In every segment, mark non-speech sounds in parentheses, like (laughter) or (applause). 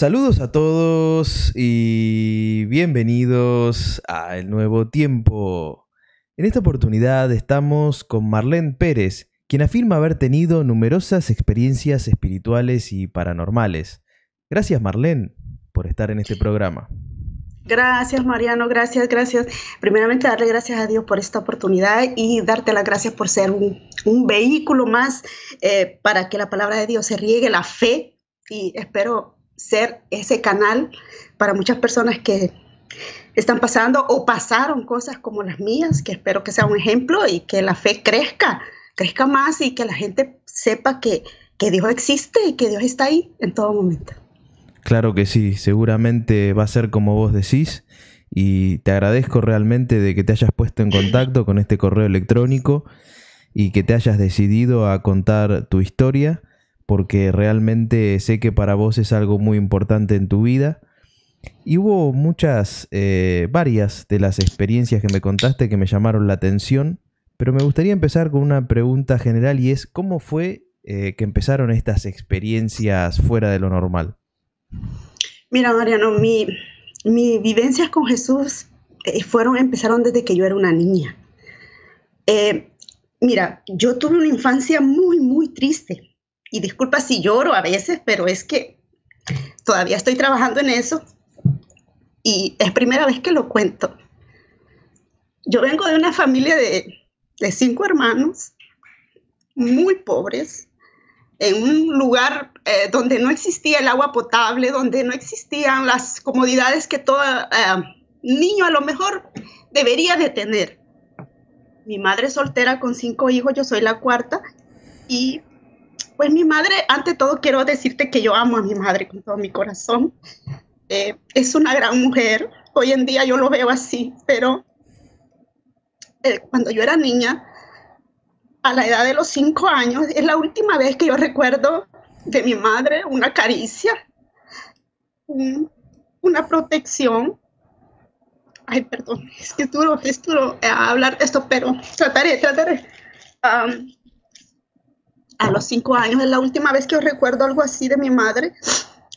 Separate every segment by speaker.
Speaker 1: Saludos a todos y bienvenidos a El Nuevo Tiempo. En esta oportunidad estamos con Marlene Pérez, quien afirma haber tenido numerosas experiencias espirituales y paranormales. Gracias Marlene por estar en este programa.
Speaker 2: Gracias Mariano, gracias, gracias. Primeramente darle gracias a Dios por esta oportunidad y darte las gracias por ser un, vehículo más eh, para que la palabra de Dios se riegue, la fe y espero ser ese canal para muchas personas que están pasando o pasaron cosas como las mías, que espero que sea un ejemplo y que la fe crezca, crezca más y que la gente sepa que, que Dios existe y que Dios está ahí en todo momento.
Speaker 1: Claro que sí, seguramente va a ser como vos decís y te agradezco realmente de que te hayas puesto en contacto con este correo electrónico y que te hayas decidido a contar tu historia porque realmente sé que para vos es algo muy importante en tu vida. Y hubo muchas, eh, varias de las experiencias que me contaste que me llamaron la atención, pero me gustaría empezar con una pregunta general y es, ¿cómo fue eh, que empezaron estas experiencias fuera de lo normal?
Speaker 2: Mira, Mariano, mi, mis vivencias con Jesús eh, fueron, empezaron desde que yo era una niña. mira, yo tuve una infancia muy, muy triste y disculpa si lloro a veces, pero es que todavía estoy trabajando en eso y es primera vez que lo cuento. Yo vengo de una familia de, cinco hermanos, muy pobres, en un lugar eh, donde no existía el agua potable, donde no existían las comodidades que todo eh, niño a lo mejor debería de tener. Mi madre soltera con cinco hijos, yo soy la cuarta, y pues mi madre, ante todo quiero decirte que yo amo a mi madre con todo mi corazón. Eh, es una gran mujer. Hoy en día yo lo veo así, pero eh, cuando yo era niña, a la edad de los cinco años, es la última vez que yo recuerdo de mi madre una caricia, una protección. Ay, perdón, es que es duro, es duro eh, hablar de esto, pero trataré, trataré a los cinco años, es la última vez que yo recuerdo algo así de mi madre.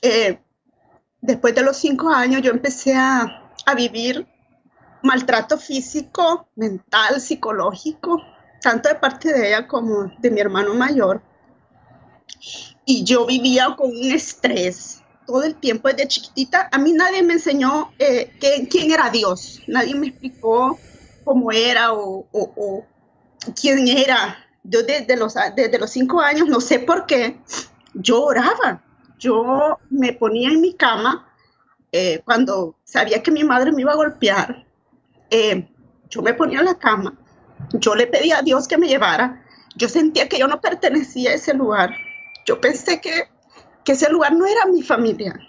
Speaker 2: Eh, después de los cinco años yo empecé a, a vivir maltrato físico, mental, psicológico, tanto de parte de ella como de mi hermano mayor. Y yo vivía con un estrés todo el tiempo desde chiquitita. A mí nadie me enseñó eh, quién era Dios, nadie me explicó cómo era o, o, o quién era yo desde los, desde los cinco años, no sé por qué, yo oraba. Yo me ponía en mi cama eh, cuando sabía que mi madre me iba a golpear. Eh, yo me ponía en la cama, yo le pedía a Dios que me llevara. Yo sentía que yo no pertenecía a ese lugar. Yo pensé que, que ese lugar no era mi familia.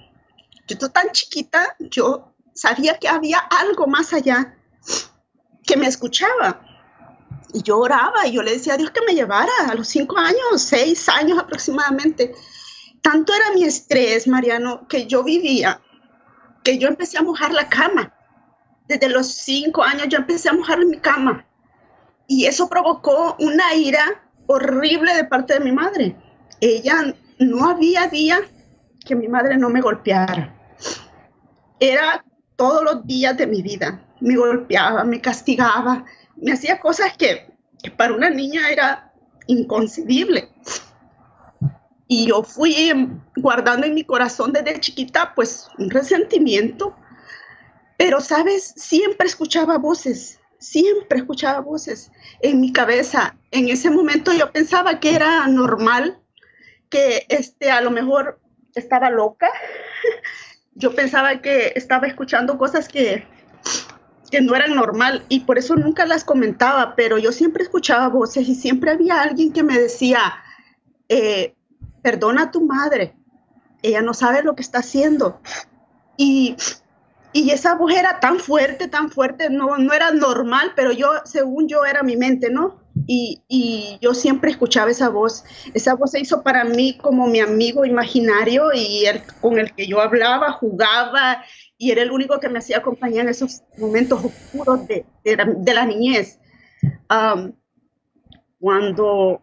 Speaker 2: Yo tan chiquita, yo sabía que había algo más allá que me escuchaba. Y yo oraba y yo le decía a Dios que me llevara a los cinco años, seis años aproximadamente. Tanto era mi estrés, Mariano, que yo vivía, que yo empecé a mojar la cama. Desde los cinco años yo empecé a mojar mi cama. Y eso provocó una ira horrible de parte de mi madre. Ella no había día que mi madre no me golpeara. Era todos los días de mi vida. Me golpeaba, me castigaba, me hacía cosas que, para una niña era inconcebible. Y yo fui guardando en mi corazón desde chiquita pues un resentimiento, pero sabes, siempre escuchaba voces, siempre escuchaba voces en mi cabeza. En ese momento yo pensaba que era normal, que este, a lo mejor estaba loca. (laughs) Yo pensaba que estaba escuchando cosas que, que no eran normal y por eso nunca las comentaba, pero yo siempre escuchaba voces y siempre había alguien que me decía, eh, perdona a tu madre, ella no sabe lo que está haciendo. Y, y esa voz era tan fuerte, tan fuerte, no, no era normal, pero yo, según yo, era mi mente, ¿no? Y, y, yo siempre escuchaba esa voz. Esa voz se hizo para mí como mi amigo imaginario y el, con el que yo hablaba, jugaba y era el único que me hacía compañía en esos momentos oscuros de, de, la, niñez. cuando,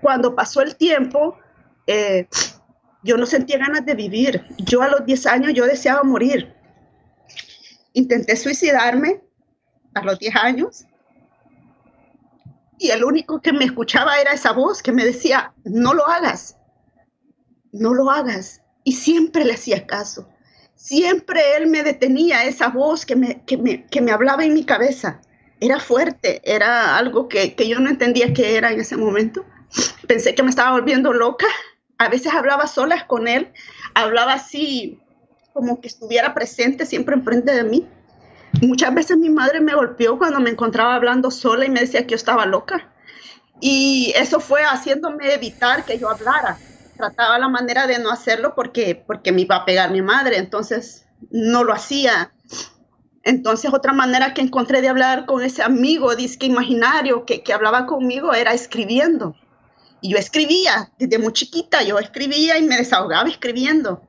Speaker 2: cuando pasó el tiempo, eh, yo no sentía ganas de vivir. Yo a los 10 años yo deseaba morir. Intenté suicidarme a los 10 años y el único que me escuchaba era esa voz que me decía, no lo hagas, no lo hagas. Y siempre le hacía caso. Siempre él me detenía, esa voz que me, que me, que me hablaba en mi cabeza. Era fuerte, era algo que, que yo no entendía qué era en ese momento. Pensé que me estaba volviendo loca. A veces hablaba solas con él, hablaba así como que estuviera presente siempre enfrente de mí. Muchas veces mi madre me golpeó cuando me encontraba hablando sola y me decía que yo estaba loca. Y eso fue haciéndome evitar que yo hablara. Trataba la manera de no hacerlo porque, porque me iba a pegar mi madre, entonces no lo hacía. Entonces otra manera que encontré de hablar con ese amigo disque imaginario que, que hablaba conmigo era escribiendo. Y yo escribía, desde muy chiquita, yo escribía y me desahogaba escribiendo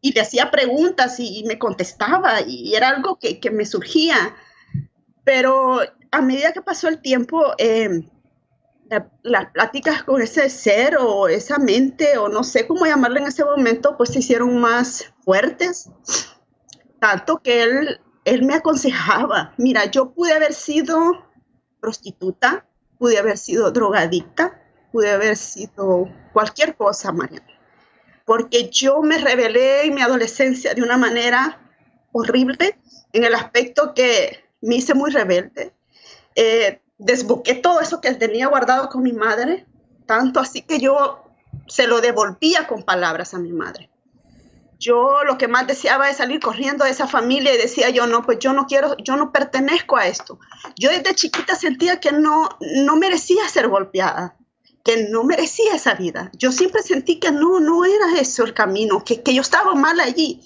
Speaker 2: y le hacía preguntas y, me contestaba y era algo que, que, me surgía. Pero a medida que pasó el tiempo, eh, las pláticas con ese ser o esa mente o no sé cómo llamarlo en ese momento, pues se hicieron más fuertes. Tanto que él, él me aconsejaba, mira, yo pude haber sido prostituta, pude haber sido drogadicta, pude haber sido cualquier cosa, Mariana porque yo me rebelé en mi adolescencia de una manera horrible, en el aspecto que me hice muy rebelde. Eh, desboqué todo eso que tenía guardado con mi madre, tanto así que yo se lo devolvía con palabras a mi madre. Yo lo que más deseaba es salir corriendo de esa familia y decía yo, no, pues yo no quiero, yo no pertenezco a esto. Yo desde chiquita sentía que no, no merecía ser golpeada que no merecía esa vida. Yo siempre sentí que no, no era eso el camino, que, que yo estaba mal allí.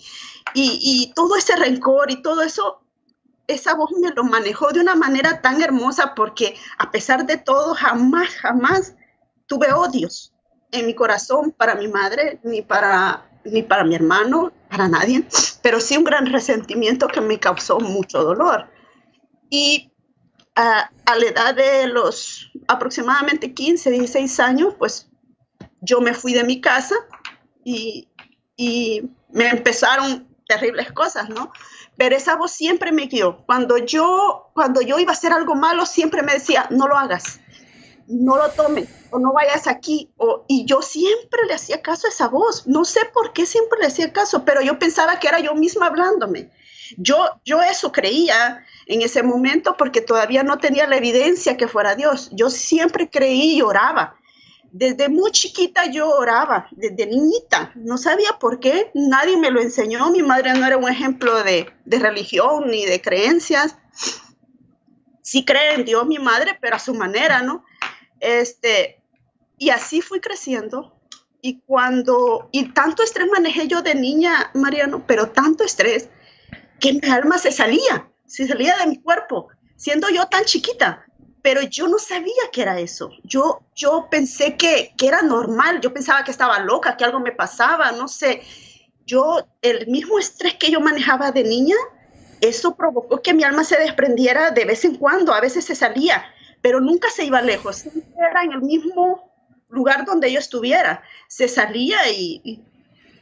Speaker 2: Y, y, todo ese rencor y todo eso, esa voz me lo manejó de una manera tan hermosa porque a pesar de todo, jamás, jamás tuve odios en mi corazón para mi madre, ni para, ni para mi hermano, para nadie, pero sí un gran resentimiento que me causó mucho dolor. Y a, la edad de los aproximadamente 15, 16 años, pues yo me fui de mi casa y, y me empezaron terribles cosas, ¿no? Pero esa voz siempre me guió. Cuando yo, cuando yo iba a hacer algo malo, siempre me decía, no lo hagas, no lo tomes, o no vayas aquí. O, y yo siempre le hacía caso a esa voz. No sé por qué siempre le hacía caso, pero yo pensaba que era yo misma hablándome. Yo, yo eso creía en ese momento porque todavía no tenía la evidencia que fuera Dios. Yo siempre creí y oraba. Desde muy chiquita yo oraba, desde niñita. No sabía por qué, nadie me lo enseñó. Mi madre no era un ejemplo de, de religión ni de creencias. Sí cree en Dios mi madre, pero a su manera, ¿no? Este, y así fui creciendo. Y cuando, y tanto estrés manejé yo de niña, Mariano, pero tanto estrés, que mi alma se salía, se salía de mi cuerpo, siendo yo tan chiquita. Pero yo no sabía que era eso. Yo, yo pensé que, que era normal, yo pensaba que estaba loca, que algo me pasaba, no sé. Yo, el mismo estrés que yo manejaba de niña, eso provocó que mi alma se desprendiera de vez en cuando, a veces se salía, pero nunca se iba lejos, siempre era en el mismo lugar donde yo estuviera. Se salía y,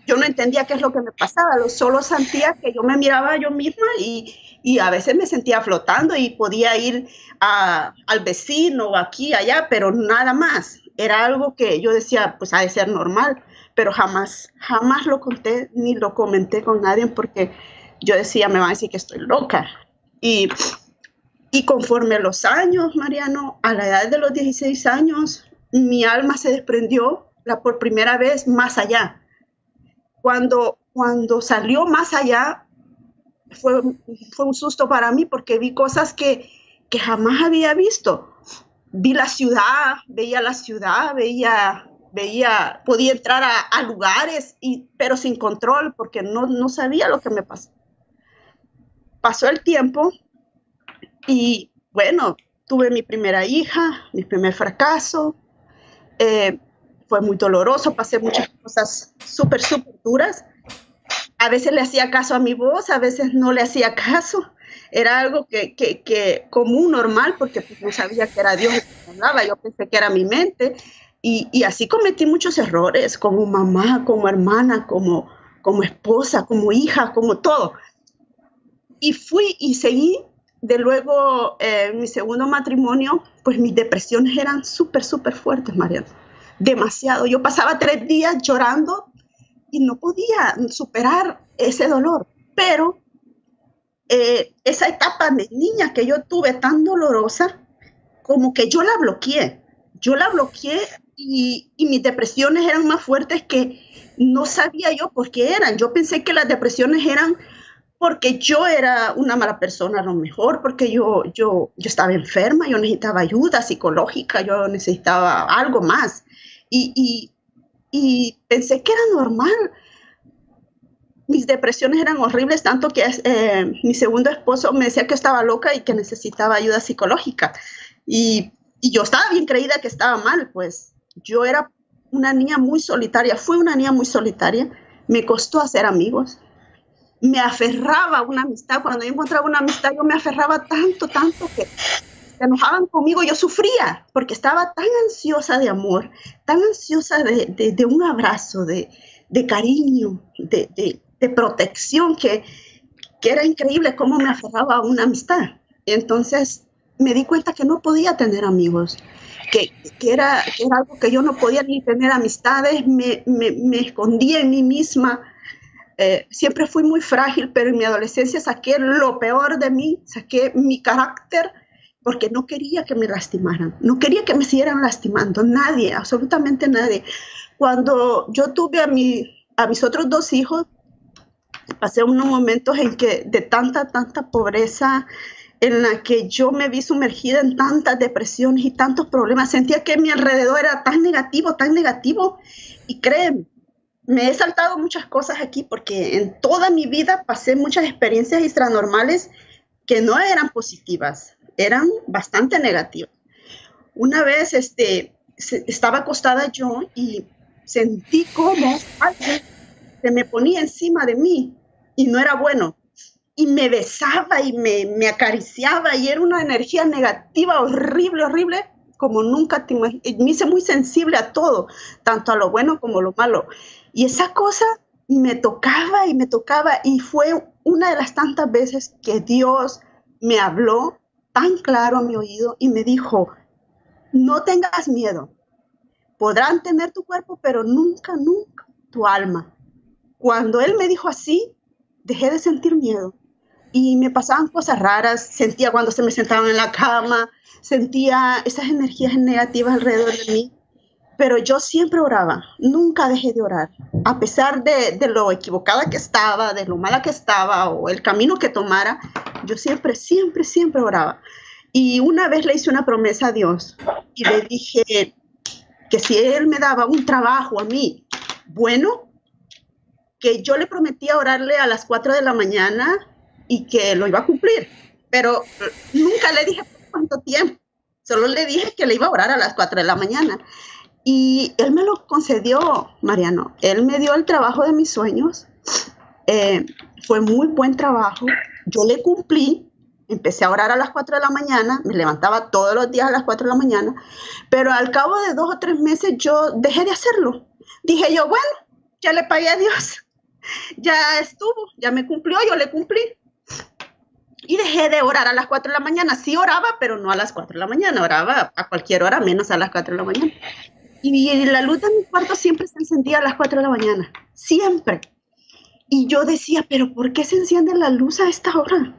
Speaker 2: yo no entendía qué es lo que me pasaba, solo sentía que yo me miraba yo misma y, y a veces me sentía flotando y podía ir a, al vecino aquí, allá, pero nada más. Era algo que yo decía, pues ha de ser normal, pero jamás, jamás lo conté ni lo comenté con nadie porque yo decía, me van a decir que estoy loca. Y, y conforme los años, Mariano, a la edad de los 16 años, mi alma se desprendió la, por primera vez más allá cuando, cuando salió más allá, fue, fue un susto para mí porque vi cosas que, que jamás había visto. Vi la ciudad, veía la ciudad, veía, veía, podía entrar a, a lugares, y, pero sin control porque no, no sabía lo que me pasó. Pasó el tiempo y bueno, tuve mi primera hija, mi primer fracaso. Eh, fue muy doloroso, pasé muchas cosas súper, súper duras. A veces le hacía caso a mi voz, a veces no le hacía caso. Era algo que, que, que común, normal, porque pues no sabía que era Dios que hablaba, yo pensé que era mi mente, Y, así cometí muchos errores como mamá, como hermana, como, como esposa, como hija, como todo. Y fui y seguí. De luego, eh, mi segundo matrimonio, pues mis depresiones eran súper, súper fuertes, Mariana. Demasiado. Yo pasaba tres días llorando y no podía superar ese dolor. Pero eh, esa etapa de niña que yo tuve tan dolorosa, como que yo la bloqueé. Yo la bloqueé y, y, mis depresiones eran más fuertes que no sabía yo por qué eran. Yo pensé que las depresiones eran porque yo era una mala persona a lo mejor, porque yo, yo, yo estaba enferma, yo necesitaba ayuda psicológica, yo necesitaba algo más. Y, y, y pensé que era normal. Mis depresiones eran horribles, tanto que eh, mi segundo esposo me decía que estaba loca y que necesitaba ayuda psicológica. Y, y yo estaba bien creída que estaba mal, pues yo era una niña muy solitaria, fui una niña muy solitaria, me costó hacer amigos, me aferraba a una amistad, cuando yo encontraba una amistad yo me aferraba tanto, tanto que se enojaban conmigo, yo sufría porque estaba tan ansiosa de amor, tan ansiosa de, un abrazo, de, cariño, de, protección, que, que era increíble cómo me aferraba a una amistad. Entonces me di cuenta que no podía tener amigos que, era, era, algo que yo no podía ni tener amistades, me, me, escondía en mí misma. Eh, siempre fui muy frágil, pero en mi adolescencia saqué lo peor de mí, saqué mi carácter porque no quería que me lastimaran, no quería que me siguieran lastimando, nadie, absolutamente nadie. Cuando yo tuve a, mi, a mis otros dos hijos, pasé unos momentos en que de tanta, tanta pobreza, en la que yo me vi sumergida en tantas depresiones y tantos problemas. Sentía que mi alrededor era tan negativo, tan negativo. Y créeme, me he saltado muchas cosas aquí porque en toda mi vida pasé muchas experiencias extranormales que no eran positivas, eran bastante negativas. Una vez este, estaba acostada yo y sentí como alguien se me ponía encima de mí y no era bueno y me besaba y me, me, acariciaba y era una energía negativa horrible, horrible, como nunca te Me hice muy sensible a todo, tanto a lo bueno como a lo malo. Y esa cosa me tocaba y me tocaba y fue una de las tantas veces que Dios me habló tan claro a mi oído y me dijo, no tengas miedo, podrán tener tu cuerpo, pero nunca, nunca tu alma. Cuando Él me dijo así, dejé de sentir miedo. Y me pasaban cosas raras, sentía cuando se me sentaban en la cama, sentía esas energías negativas alrededor de mí, pero yo siempre oraba, nunca dejé de orar, a pesar de, de, lo equivocada que estaba, de lo mala que estaba o el camino que tomara, yo siempre, siempre, siempre oraba. Y una vez le hice una promesa a Dios y le dije que si Él me daba un trabajo a mí bueno, que yo le prometía orarle a las 4 de la mañana y que lo iba a cumplir. Pero nunca le dije cuánto tiempo, solo le dije que le iba a orar a las 4 de la mañana. Y él me lo concedió, Mariano. Él me dio el trabajo de mis sueños. Eh, fue muy buen trabajo. Yo le cumplí. Empecé a orar a las 4 de la mañana. Me levantaba todos los días a las 4 de la mañana. Pero al cabo de dos o tres meses yo dejé de hacerlo. Dije yo, bueno, ya le pagué a Dios. (laughs) Ya estuvo, ya me cumplió, yo le cumplí. Y dejé de orar a las 4 de la mañana. Sí oraba, pero no a las 4 de la mañana. Oraba a cualquier hora, menos a las 4 de la mañana. Y la luz de mi cuarto siempre se encendía a las 4 de la mañana. Siempre. Y yo decía, pero ¿por qué se enciende la luz a esta hora?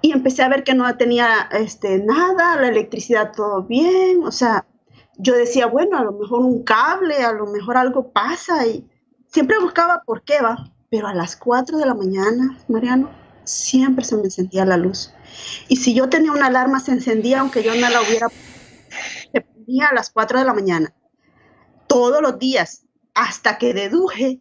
Speaker 2: Y empecé a ver que no tenía este, nada, la electricidad todo bien. O sea, yo decía, bueno, a lo mejor un cable, a lo mejor algo pasa. Y siempre buscaba por qué va. Pero a las 4 de la mañana, Mariano, siempre se me encendía la luz. Y si yo tenía una alarma, se encendía aunque yo no la hubiera, se ponía a las 4 de la mañana, todos los días, hasta que deduje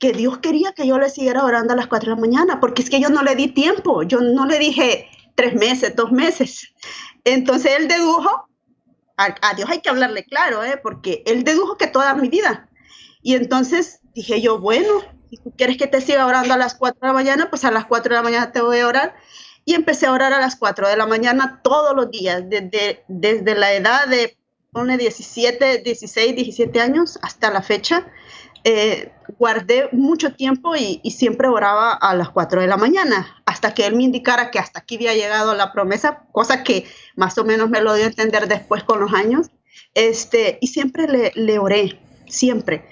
Speaker 2: que Dios quería que yo le siguiera orando a las 4 de la mañana, porque es que yo no le di tiempo, yo no le dije tres meses, dos meses. Entonces él dedujo, a, Dios hay que hablarle claro, ¿eh? porque él dedujo que toda mi vida. Y entonces dije yo, bueno, si tú quieres que te siga orando a las 4 de la mañana, pues a las 4 de la mañana te voy a orar. Y empecé a orar a las 4 de la mañana todos los días, desde, desde la edad de pone 17, 16, 17 años hasta la fecha, eh, guardé mucho tiempo y, siempre oraba a las 4 de la mañana, hasta que él me indicara que hasta aquí había llegado la promesa, cosa que más o menos me lo dio a entender después con los años. Este, y siempre le, le oré, siempre.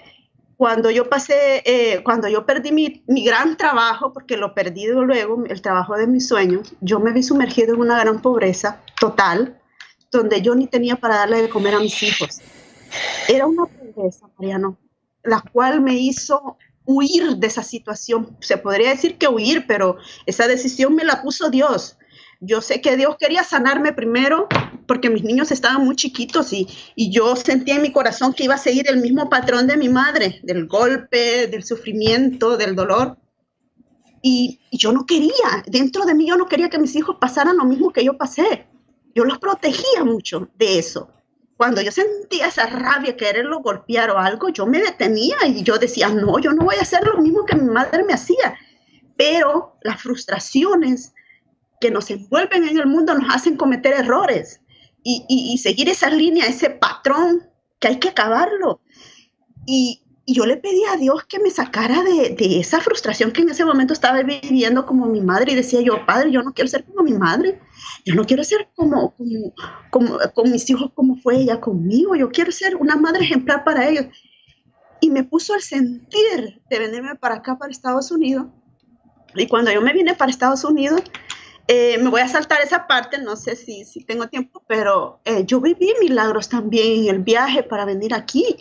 Speaker 2: Cuando yo pasé, eh, cuando yo perdí mi, mi, gran trabajo, porque lo perdí luego, el trabajo de mis sueños, yo me vi sumergido en una gran pobreza total, donde yo ni tenía para darle de comer a mis hijos. Era una pobreza, Mariano, la cual me hizo huir de esa situación. Se podría decir que huir, pero esa decisión me la puso Dios. Yo sé que Dios quería sanarme primero porque mis niños estaban muy chiquitos y, y, yo sentía en mi corazón que iba a seguir el mismo patrón de mi madre, del golpe, del sufrimiento, del dolor. Y, y yo no quería, dentro de mí yo no quería que mis hijos pasaran lo mismo que yo pasé. Yo los protegía mucho de eso cuando yo sentía esa rabia, quererlo golpear o algo, yo me detenía y yo decía, no, yo no voy a hacer lo mismo que mi madre me hacía. Pero las frustraciones que nos envuelven en el mundo nos hacen cometer errores y, seguir esa línea, ese patrón que hay que acabarlo. Y, yo le pedí a Dios que me sacara de, esa frustración que en ese momento estaba viviendo como mi madre y decía yo, padre, yo no quiero ser como mi madre, yo no quiero ser como, como, como con mis hijos como fue ella conmigo, yo quiero ser una madre ejemplar para ellos. Y me puso el sentir de venirme para acá, para Estados Unidos. Y cuando yo me vine para Estados Unidos, eh, me voy a saltar esa parte, no sé si, si tengo tiempo, pero eh, yo viví milagros también en el viaje para venir aquí.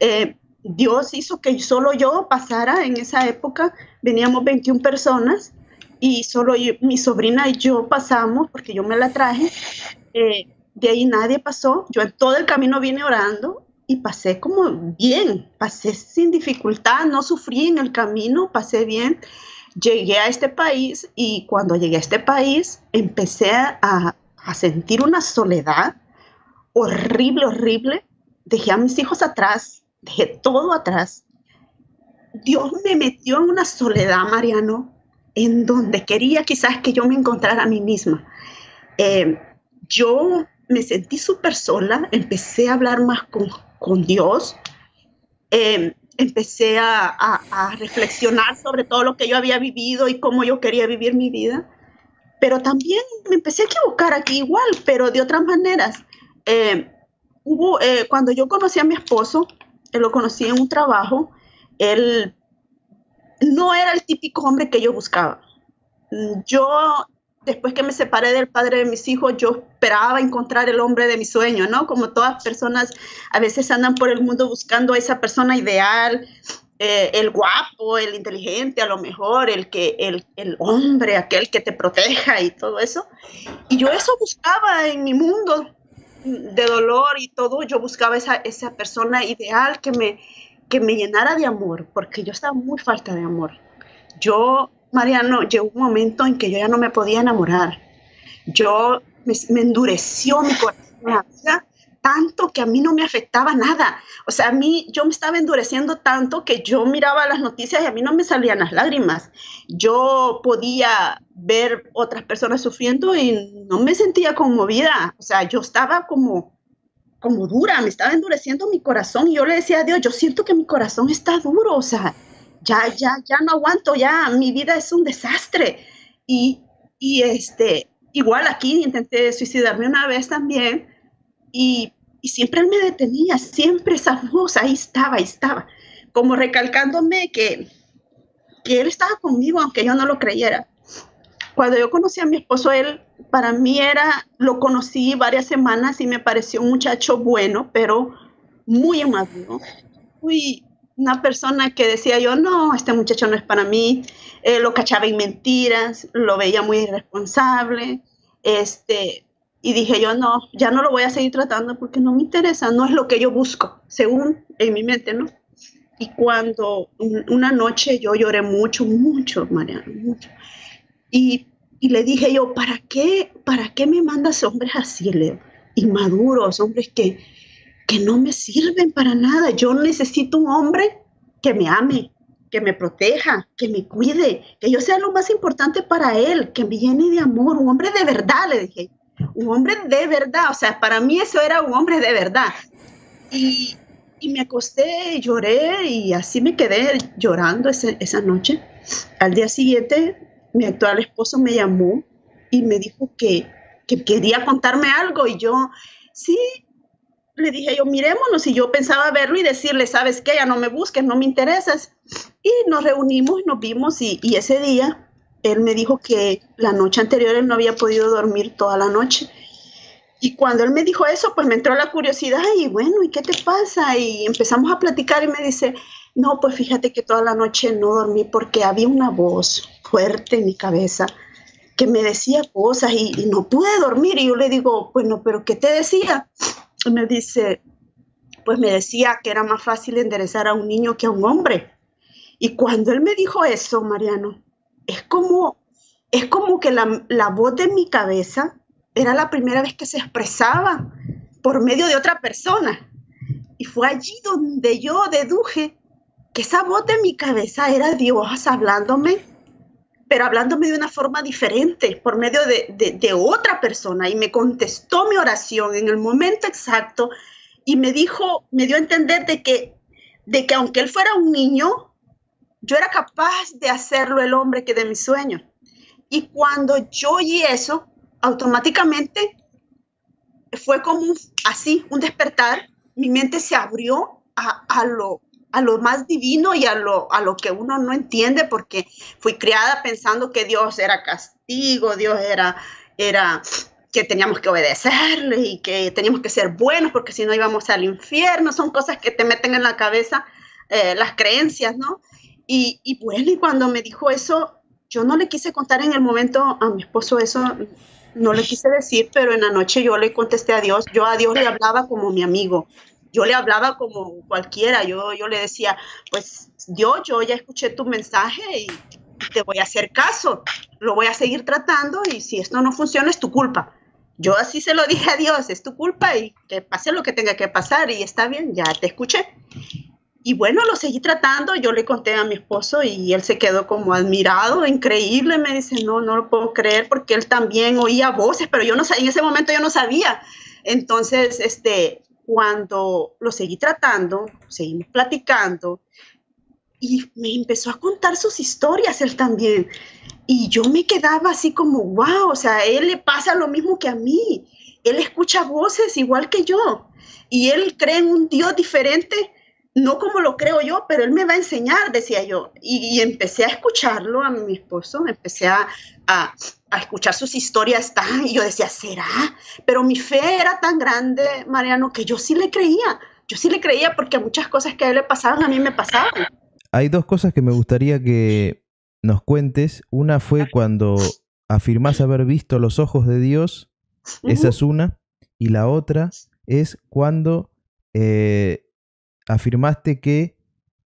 Speaker 2: Eh, Dios hizo que solo yo pasara en esa época, veníamos 21 personas y solo mi sobrina y yo pasamos, porque yo me la traje, eh, de ahí nadie pasó, yo en todo el camino vine orando y pasé como bien, pasé sin dificultad, no sufrí en el camino, pasé bien, llegué a este país y cuando llegué a este país empecé a, a sentir una soledad horrible, horrible, dejé a mis hijos atrás, dejé todo atrás. Dios me metió en una soledad, Mariano, en donde quería quizás que yo me encontrara a mí misma. Eh, yo me sentí súper sola, empecé a hablar más con, con Dios, eh, empecé a, a, reflexionar sobre todo lo que yo había vivido y cómo yo quería vivir mi vida, pero también me empecé a equivocar aquí igual, pero de otras maneras. Eh, hubo, cuando yo conocí a mi esposo, lo conocí en un trabajo, él no era el típico hombre que yo buscaba. Yo, después que me separé del padre de mis hijos, yo esperaba encontrar el hombre de mi sueño, ¿no? Como todas personas a veces andan por el mundo buscando a esa persona ideal, eh, el guapo, el inteligente, a lo mejor, el, que, el, el, hombre, aquel que te proteja y todo eso. Y yo eso buscaba en mi mundo de dolor y todo, yo buscaba esa, esa persona ideal que me, que me llenara de amor, porque yo estaba muy falta de amor. Yo, Mariano, llegó un momento en que yo ya no me podía enamorar. Yo me, endureció mi corazón tanto que a mí no me afectaba nada. O sea, a mí yo me estaba endureciendo tanto que yo miraba las noticias y a mí no me salían las lágrimas. Yo podía ver otras personas sufriendo y no me sentía conmovida. O sea, yo estaba como como dura, me estaba endureciendo mi corazón y yo le decía a Dios, yo siento que mi corazón está duro, o sea, ya, ya, ya no aguanto, ya, mi vida es un desastre. Y, y este, igual aquí intenté suicidarme una vez también y y siempre él me detenía, siempre esa voz ahí estaba, ahí estaba, como recalcándome que, que él estaba conmigo, aunque yo no lo creyera. Cuando yo conocí a mi esposo, él para mí era, lo conocí varias semanas y me pareció un muchacho bueno, pero muy maduro, muy una persona que decía yo, no, este muchacho no es para mí, eh, lo cachaba en mentiras, lo veía muy irresponsable, este, y dije yo, no, ya no lo voy a seguir tratando porque no me interesa, no es lo que yo busco, según en mi mente, ¿no? Y cuando una noche yo lloré mucho, mucho, Mariano, mucho. Y, y, le dije yo, ¿para qué, ¿para qué me mandas hombres así, Leo? Inmaduros, hombres que, que no me sirven para nada. Yo necesito un hombre que me ame, que me proteja, que me cuide, que yo sea lo más importante para él, que me llene de amor, un hombre de verdad, le dije un hombre de verdad, o sea, para mí eso era un hombre de verdad, Y, y me acosté, lloré y así me quedé llorando esa noche. Al día siguiente, mi actual esposo me llamó y me dijo que, que quería contarme algo y yo, sí, le dije yo, mirémonos y yo pensaba verlo y decirle, sabes qué, ya no me busques, no me interesas. Y nos reunimos nos vimos y, y ese día él me dijo que la noche anterior él no había podido dormir toda la noche y cuando él me dijo eso, pues me entró la curiosidad y bueno, ¿y qué te pasa? Y empezamos a platicar y me dice, no, pues fíjate que toda la noche no dormí porque había una voz fuerte en mi cabeza que me decía cosas y, no pude dormir. Y yo le digo, bueno, pero ¿qué te decía? Y me dice, pues me decía que era más fácil enderezar a un niño que a un hombre. Y cuando él me dijo eso, Mariano, es como, es como que la, la voz de mi cabeza era la primera vez que se expresaba por medio de otra persona. Y fue allí donde yo deduje que esa voz de mi cabeza era Dios hablándome, pero hablándome de una forma diferente, por medio de, otra persona. Y me contestó mi oración en el momento exacto y me dijo, me dio a entender de que, de que aunque él fuera un niño, yo era capaz de hacerlo el hombre que de mis sueños. Y cuando yo oí eso, automáticamente fue como así, un despertar. Mi mente se abrió a, lo, a lo más divino y a lo, a lo que uno no entiende porque fui criada pensando que Dios era castigo, Dios era, era que teníamos que obedecerle y que teníamos que ser buenos porque si no íbamos al infierno. Son cosas que te meten en la cabeza eh, las creencias, ¿no? Y, y bueno, y cuando me dijo eso, yo no le quise contar en el momento a mi esposo eso, no le quise decir, pero en la noche yo le contesté a Dios, yo a Dios le hablaba como mi amigo, yo le hablaba como cualquiera, yo, yo le decía, pues Dios, yo ya escuché tu mensaje y te voy a hacer caso, lo voy a seguir tratando y si esto no funciona es tu culpa. Yo así se lo dije a Dios, es tu culpa y que pase lo que tenga que pasar y está bien, ya te escuché. Y bueno, lo seguí tratando, yo le conté a mi esposo y él se quedó como admirado, increíble, me dice, no, no lo puedo creer porque él también oía voces, pero yo no en ese momento yo no sabía. Entonces, este, cuando lo seguí tratando, seguimos platicando y me empezó a contar sus historias él también. Y yo me quedaba así como, wow, o sea, a él le pasa lo mismo que a mí. Él escucha voces igual que yo y él cree en un Dios diferente no como lo creo yo, pero él me va a enseñar, decía yo. Y, empecé a escucharlo a mi esposo, empecé a, a, escuchar sus historias tan, y yo decía, ¿será? Pero mi fe era tan grande, Mariano, que yo sí le creía. Yo sí le creía porque muchas cosas que a él le pasaban, a mí me pasaban.
Speaker 1: Hay dos cosas que me gustaría que nos cuentes. Una fue cuando afirmás haber visto los ojos de Dios, esa es una. Y la otra es cuando... Eh, afirmaste que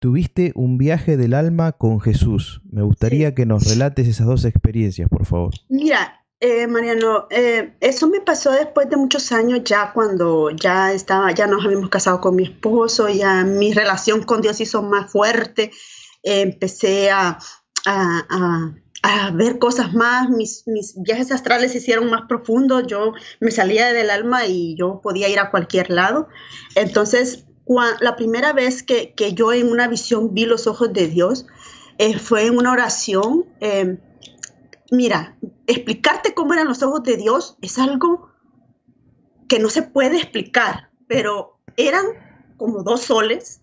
Speaker 1: tuviste un viaje del alma con Jesús. Me gustaría que nos relates esas dos experiencias, por favor.
Speaker 2: Mira, eh, Mariano, eh, eso me pasó después de muchos años, ya cuando ya estaba, ya nos habíamos casado con mi esposo, ya mi relación con Dios hizo más fuerte, empecé a, a, ver cosas más, mis, mis, viajes astrales se hicieron más profundos, yo me salía del alma y yo podía ir a cualquier lado. Entonces, la primera vez que, yo en una visión vi los ojos de Dios eh, fue en una oración. Em, mira, explicarte cómo eran los ojos de Dios es algo que no se puede explicar, pero eran como dos soles,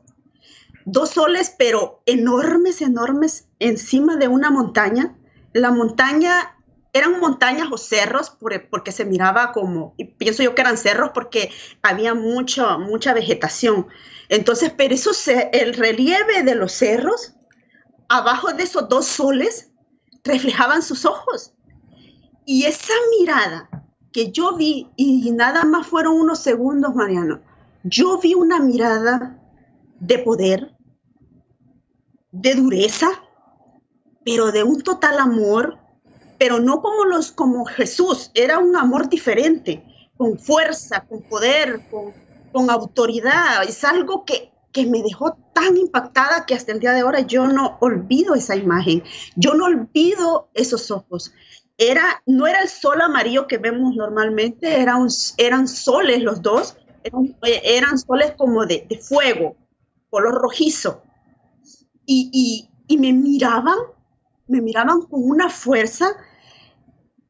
Speaker 2: dos soles, pero enormes, enormes, encima de una montaña. La montaña eran montañas o cerros porque se miraba como, y pienso yo que eran cerros porque había mucha, mucha vegetación. Entonces, pero eso el relieve de los cerros, abajo de esos dos soles, reflejaban sus ojos. Y esa mirada que yo vi, y nada más fueron unos segundos, Mariano, yo vi una mirada de poder, de dureza, pero de un total amor, pero no como los como Jesús, era un amor diferente, con fuerza, con poder, con, con autoridad. Es algo que, que me dejó tan impactada que hasta el día de ahora yo no olvido esa imagen, yo no olvido esos ojos. Era, no era el sol amarillo que vemos normalmente, era eran soles los dos, eran, soles como de, de, fuego, color rojizo. Y, y, me miraban, me miraban con una fuerza,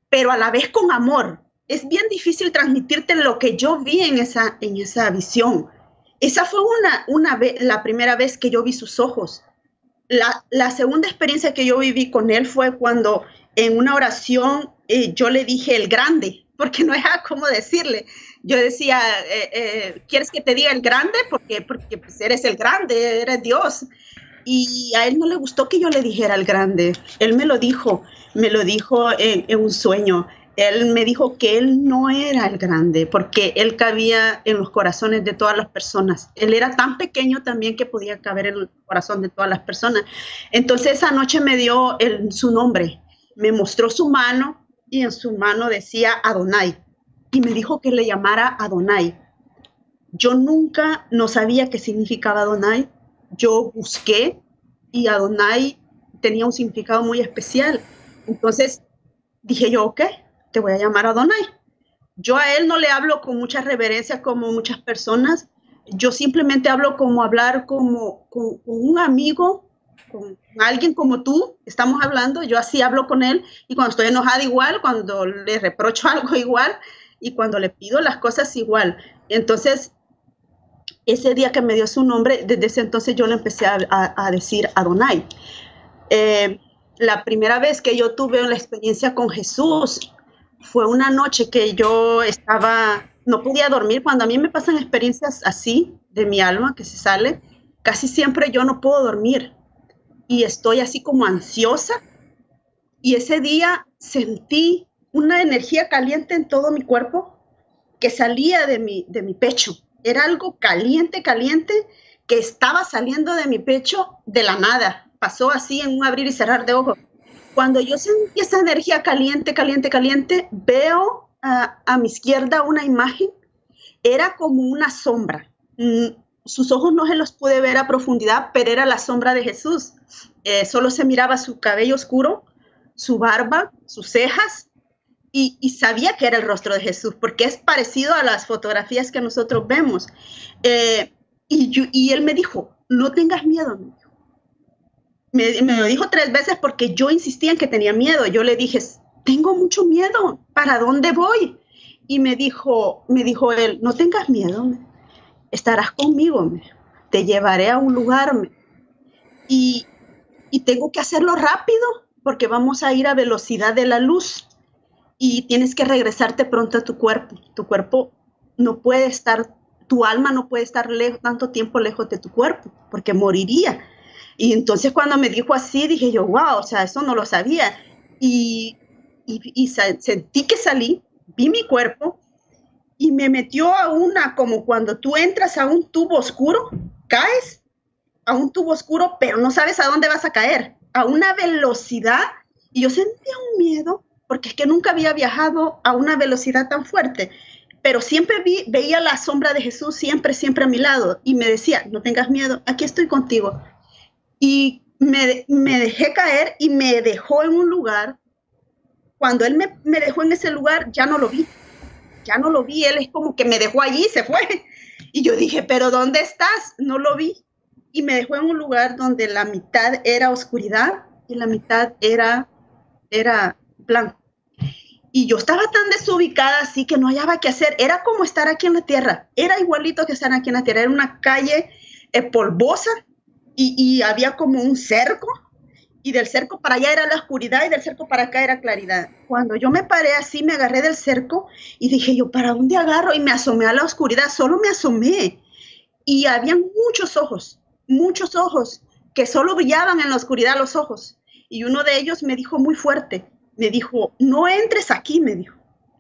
Speaker 2: pero a la vez con amor. Es bien difícil transmitirte lo que yo vi en esa, en esa visión. Esa fue una, una la primera vez que yo vi sus ojos. La, la, segunda experiencia que yo viví con él fue cuando en una oración eh, yo le dije el grande, porque no era cómo decirle. Yo decía, eh, eh, ¿quieres que te diga el grande? Porque, porque pues, eres el grande, eres Dios. Y a él no le gustó que yo le dijera el grande. Él me lo dijo, me lo dijo en, un sueño. Él me dijo que él no era el grande, porque él cabía en los corazones de todas las personas. Él era tan pequeño también que podía caber en el corazón de todas las personas. Entonces esa noche me dio su nombre, me mostró su mano y en su mano decía Adonai y me dijo que le llamara Adonai. Yo nunca no sabía qué significaba Adonai. Yo busqué y Adonai tenía un significado muy especial. Entonces dije yo, ok, te voy a llamar Adonai. Yo a él no le hablo con mucha reverencia como muchas personas. Yo simplemente hablo como hablar como con un amigo con alguien como tú, estamos hablando, yo así hablo con él y cuando estoy enojada igual, cuando le reprocho (laughs) algo igual y cuando le pido las cosas igual. Entonces, ese día que me dio su nombre, desde ese entonces yo le empecé a, decir Adonai. Eh, la primera vez que yo tuve la experiencia con Jesús fue una noche que yo estaba, no podía dormir. Cuando a mí me pasan experiencias así de mi alma que se sale, casi siempre yo no puedo dormir y estoy así como ansiosa. Y ese día sentí una energía caliente en todo mi cuerpo que salía de mi, de mi pecho. Era algo caliente, caliente, que estaba saliendo de mi pecho de la nada. Pasó así en un abrir y cerrar de ojos. Cuando yo sentí esa energía caliente, caliente, caliente, veo a, mi izquierda una imagen. Era como una sombra. Mm, sus ojos no se los pude ver a profundidad, pero era la sombra de Jesús. Eh, solo se miraba su cabello oscuro, su barba, sus cejas, y, sabía que era el rostro de Jesús, porque es parecido a las fotografías que nosotros vemos. Eh, y, él me dijo, no tengas miedo, me, me lo dijo tres veces porque yo insistía en que tenía miedo. Yo le dije, tengo mucho miedo, ¿para dónde voy? Y me dijo, me dijo él, no tengas miedo, estarás conmigo, te llevaré a un lugar y tengo que hacerlo rápido porque vamos a ir a velocidad de la luz y tienes que regresarte pronto a tu cuerpo. Tu cuerpo no puede estar, tu alma no puede estar tanto tiempo lejos de tu cuerpo porque moriría. Y entonces cuando me dijo así, dije yo, wow, o sea, eso no lo sabía. Y, y, y sentí que salí, vi mi cuerpo y me metió a una, como cuando tú entras a un tubo oscuro, caes a un tubo oscuro, pero no sabes a dónde vas a caer, a una velocidad. Y yo sentía un miedo, porque es que nunca había viajado a una velocidad tan fuerte, pero siempre vi, veía la sombra de Jesús siempre, siempre a mi lado y me decía, no tengas miedo, aquí estoy contigo. Y me, dejé caer y me dejó en un lugar. Cuando él me, me dejó en ese lugar, ya no lo vi ya no lo vi, él es como que me dejó allí y se fue. Y yo dije, pero ¿dónde estás? No lo vi. Y me dejó en un lugar donde la mitad era oscuridad y la mitad era, era blanco. Y yo estaba tan desubicada así que no hallaba qué hacer. Era como estar aquí en la tierra. Era igualito que estar aquí en la tierra. Era una calle eh, polvosa y, y había como un cerco y del cerco para allá era la oscuridad y del cerco para acá era claridad. Cuando yo me paré así, me agarré del cerco y dije yo, ¿para dónde agarro? Y me asomé a la oscuridad, solo me asomé. Y había muchos ojos, muchos ojos, que solo brillaban en la oscuridad los ojos. Y uno de ellos me dijo muy fuerte, me dijo, no entres aquí, me dijo,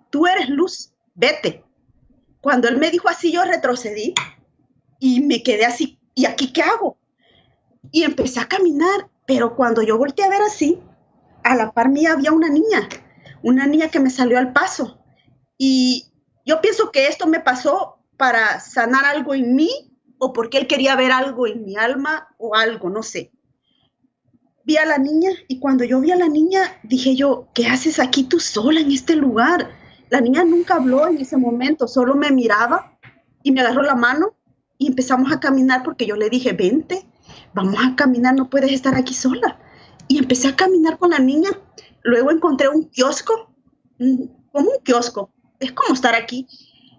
Speaker 2: tú eres luz, vete. Cuando él me dijo así, yo retrocedí y me quedé así, ¿y aquí qué hago? Y empecé a caminar pero cuando yo volteé a ver así, a la par mía había una niña, una niña que me salió al paso. Y yo pienso que esto me pasó para sanar algo en mí o porque él quería ver algo en mi alma o algo, no sé. Vi a la niña y cuando yo vi a la niña dije yo, ¿qué haces aquí tú sola en este lugar? La niña nunca habló en ese momento, solo me miraba y me agarró la mano y empezamos a caminar porque yo le dije, vente, vamos a caminar, no puedes estar aquí sola. Y empecé a caminar con la niña. Luego encontré un kiosco, como un kiosco, es como estar aquí.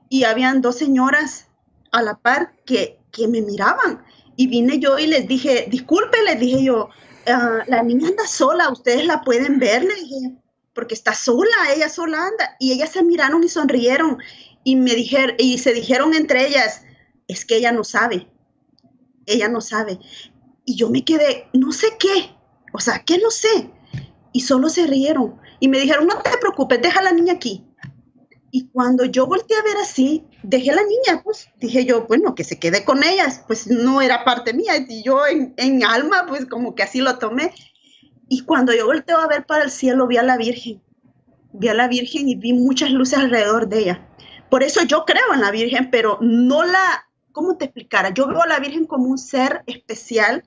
Speaker 2: Y habían dos señoras a la par que, que me miraban. Y vine yo y les dije, disculpe, les dije yo, ah, la niña anda sola, ustedes la pueden ver, le porque está sola, ella sola anda. Y ellas se miraron y sonrieron y me dijeron, y se dijeron entre ellas, es que ella no sabe, ella no sabe. Y yo me quedé, no sé qué, o sea, ¿qué no sé? Y solo se rieron y me dijeron, no te preocupes, deja a la niña aquí. Y cuando yo volteé a ver así, dejé la niña, pues dije yo, bueno, que se quede con ellas, pues no era parte mía, y yo en, en alma, pues como que así lo tomé. Y cuando yo volteo a ver para el cielo, vi a la Virgen, vi a la Virgen y vi muchas luces alrededor de ella. Por eso yo creo en la Virgen, pero no la, ¿cómo te explicara? Yo veo a la Virgen como un ser especial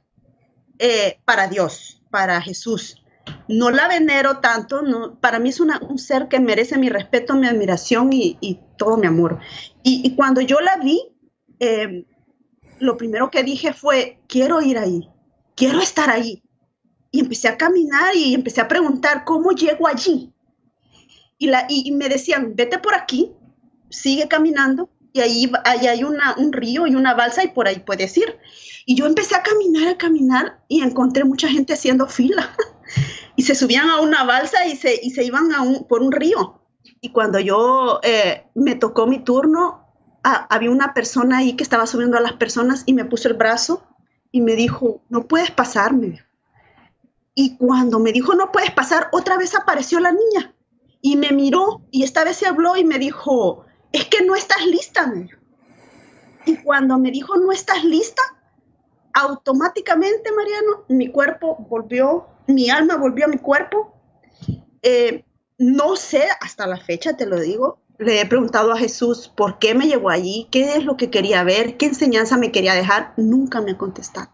Speaker 2: eh, para Dios, para Jesús. No la venero tanto, para mí es un ser que merece mi respeto, mi admiración y, todo mi amor. Y, cuando yo la vi, eh, lo primero que dije fue, quiero ir ahí, quiero estar ahí. Y empecé a caminar y empecé a preguntar, ¿cómo llego allí? Y, la, y me decían, vete por aquí, sigue caminando y ahí, hay una, un río y una balsa y por ahí puedes ir. Y yo empecé a caminar, a caminar y encontré mucha gente haciendo fila. (laughs) y se subían a una balsa y se, y se iban por un río. Y cuando yo eh, me tocó mi turno, había una persona ahí que estaba subiendo a las personas y me puso el brazo y me dijo, no puedes pasarme. Y cuando me dijo, no puedes pasar, otra vez apareció la niña y me miró y esta vez se habló y me dijo, es que no estás lista, Y cuando me dijo, no estás lista, automáticamente, Mariano, mi cuerpo volvió, mi alma volvió a mi cuerpo. Eh, no sé, hasta la fecha te lo digo, le he preguntado a Jesús por qué me llevó allí, qué es lo que quería ver, qué enseñanza me quería dejar. Nunca me ha contestado.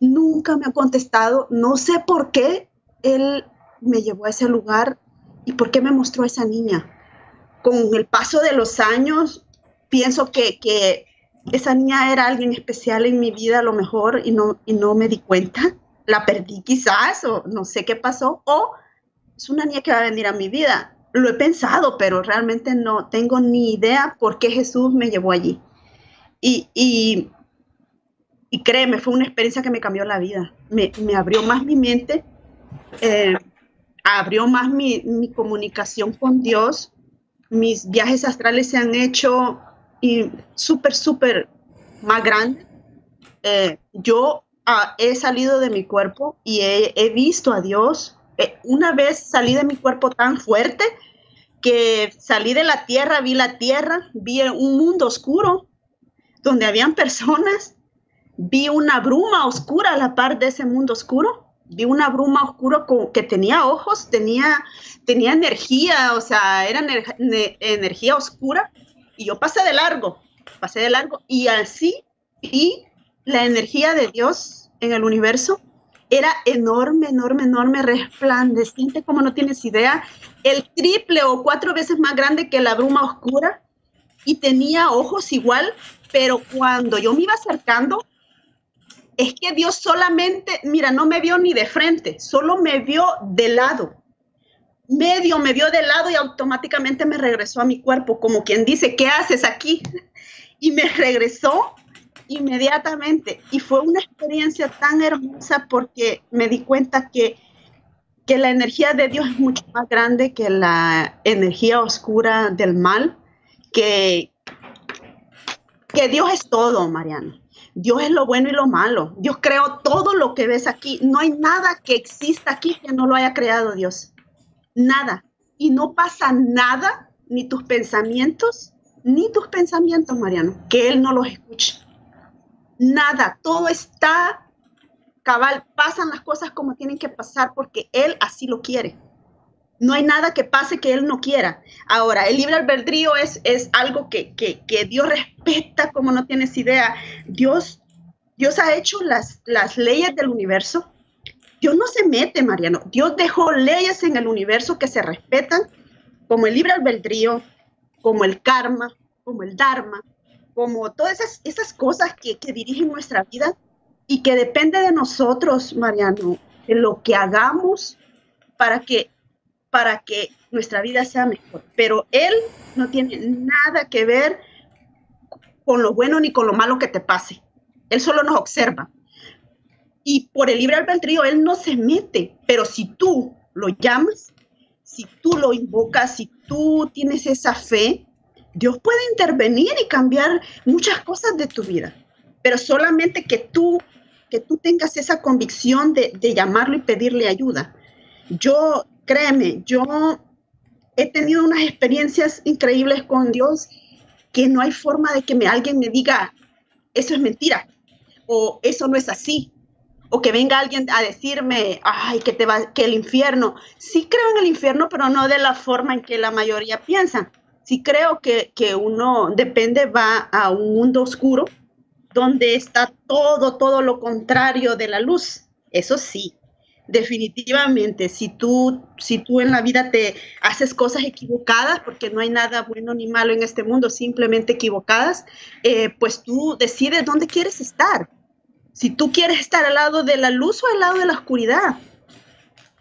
Speaker 2: Nunca me ha contestado. No sé por qué Él me llevó a ese lugar y por qué me mostró a esa niña con el paso de los años, pienso que, esa niña era alguien especial en mi vida a lo mejor y no, y no me di cuenta. La perdí quizás o no sé qué pasó. O es una niña que va a venir a mi vida. Lo he pensado, pero realmente no tengo ni idea por qué Jesús me llevó allí. Y, y, créeme, fue una experiencia que me cambió la vida. Me, abrió más mi mente, eh, abrió más mi, mi comunicación con Dios mis viajes astrales se han hecho súper, súper más grandes. Eh, yo he salido de mi cuerpo y he, visto a Dios. Eh, una vez salí de mi cuerpo tan fuerte que salí de la tierra, vi la tierra, vi un mundo oscuro donde habían personas, vi una bruma oscura a la par de ese mundo oscuro vi una bruma oscura que tenía ojos, tenía, tenía energía, o sea, era energía oscura, y yo pasé de largo, pasé de largo, y así y la energía de Dios en el universo era enorme, enorme, enorme, resplandeciente, como no tienes idea, el triple o cuatro veces más grande que la bruma oscura, y tenía ojos igual, pero cuando yo me iba acercando, es que Dios solamente, mira, no me vio ni de frente, solo me vio de lado. Medio me vio de lado y automáticamente me regresó a mi cuerpo, como quien dice, ¿qué haces aquí? (laughs) Y me regresó inmediatamente. Y fue una experiencia tan hermosa porque me di cuenta que, que la energía de Dios es mucho más grande que la energía oscura del mal, que, que Dios es todo, Mariana Dios es lo bueno y lo malo. Dios creó todo lo que ves aquí. No hay nada que exista aquí que no lo haya creado Dios. Nada. Y no pasa nada, ni tus pensamientos, ni tus pensamientos, Mariano, que Él no los escuche. Nada. Todo está cabal. Pasan las cosas como tienen que pasar porque Él así lo quiere. No hay nada que pase que Él no quiera. Ahora, el libre albedrío es, es algo que, Dios respeta como no tienes idea. Dios, Dios ha hecho las, las leyes del universo. Dios no se mete, Mariano. Dios dejó leyes en el universo que se respetan, como el libre albedrío, como el karma, como el dharma. Como todas esas, cosas que, que dirigen nuestra vida y que depende de nosotros, Mariano, de lo que hagamos para que, para que nuestra vida sea mejor. Pero Él no tiene nada que ver con lo bueno ni con lo malo que te pase. Él solo nos observa. Y por el libre albedrío, Él no se mete. Pero si tú lo llamas, si tú lo invocas, si tú tienes esa fe, Dios puede intervenir y cambiar muchas cosas de tu vida. Pero solamente que tú, que tú tengas esa convicción de, de llamarlo y pedirle ayuda. Yo, créeme, yo he tenido unas experiencias increíbles con Dios que no hay forma de que me, alguien me diga, eso es mentira, o eso no es así, o que venga alguien a decirme, ay, que te va, que el infierno. Sí creo en el infierno, pero no de la forma en que la mayoría piensa. Sí creo que, que uno depende, va a un mundo oscuro donde está todo, todo lo contrario de la luz. Eso sí, definitivamente, si tú, si tú en la vida te haces cosas equivocadas, porque no hay nada bueno ni malo en este mundo, simplemente equivocadas, eh, pues tú decides dónde quieres estar. Si tú quieres estar al lado de la luz o al lado de la oscuridad.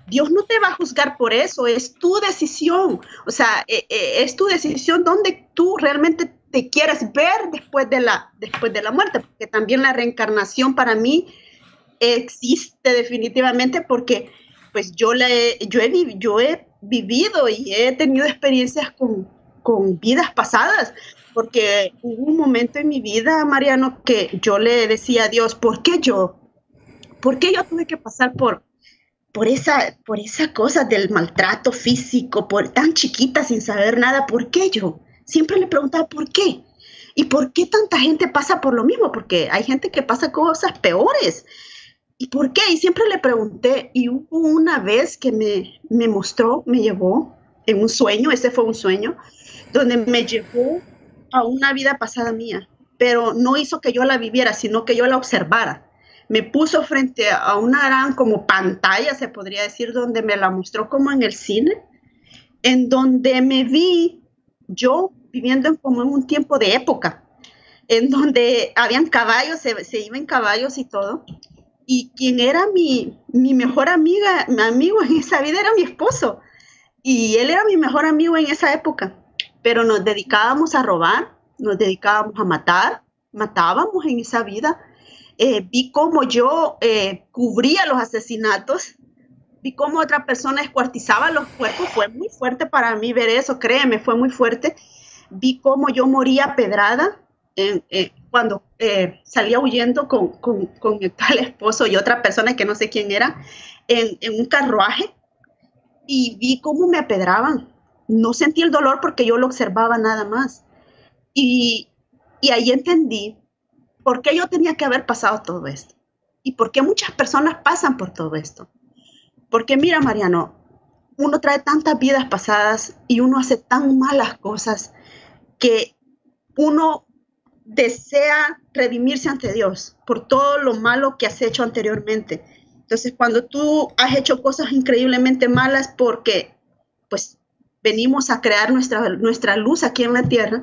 Speaker 2: Dios no te va a juzgar por eso, es tu decisión. O sea, eh, eh, es tu decisión donde tú realmente te quieres ver después de la, después de la muerte, porque también la reencarnación para mí existe definitivamente porque pues yo, yo, he, yo he vivido y he tenido experiencias con, con vidas pasadas, porque hubo un momento en mi vida, Mariano, que yo le decía a Dios, ¿por qué yo? ¿Por qué yo tuve que pasar por, por, esa, por esa cosa del maltrato físico, por tan chiquita sin saber nada? ¿Por qué yo? Siempre le preguntaba, ¿por qué? ¿Y por qué tanta gente pasa por lo mismo? Porque hay gente que pasa cosas peores. ¿Y por qué? Y siempre le pregunté, y hubo una vez que me, me mostró, me llevó en un sueño, ese fue un sueño, donde me llevó a una vida pasada mía, pero no hizo que yo la viviera, sino que yo la observara. Me puso frente a una gran como pantalla, se podría decir, donde me la mostró como en el cine, en donde me vi yo viviendo como en un tiempo de época, en donde habían caballos, se, se iban caballos y todo, y quien era mi, mi mejor amiga, mi amigo en esa vida era mi esposo. Y él era mi mejor amigo en esa época. Pero nos dedicábamos a robar, nos dedicábamos a matar, matábamos en esa vida. Eh, vi cómo yo eh, cubría los asesinatos, vi cómo otra persona descuartizaba los cuerpos. Fue muy fuerte para mí ver eso, créeme, fue muy fuerte. Vi cómo yo moría pedrada eh, cuando eh, salía huyendo con, con, con, el tal esposo y otra persona que no sé quién era en, en, un carruaje y vi cómo me apedraban. No sentí el dolor porque yo lo observaba nada más. Y, y ahí entendí por qué yo tenía que haber pasado todo esto y por qué muchas personas pasan por todo esto. Porque mira, Mariano, uno trae tantas vidas pasadas y uno hace tan malas cosas que uno desea redimirse ante Dios por todo lo malo que has hecho anteriormente. Entonces, cuando tú has hecho cosas increíblemente malas porque, pues, venimos a crear nuestra, nuestra luz aquí en la tierra,